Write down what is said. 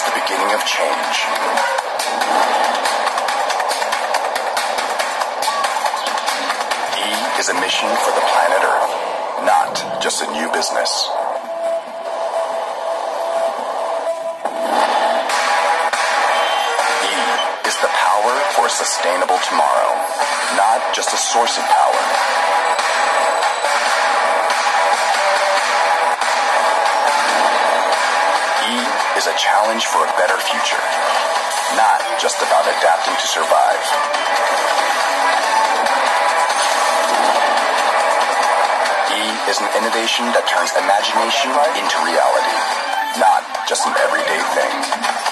beginning of change. E is a mission for the planet Earth, not just a new business. E is the power for a sustainable tomorrow, not just a source of power. Is a challenge for a better future, not just about adapting to survive. E is an innovation that turns imagination into reality, not just an everyday thing.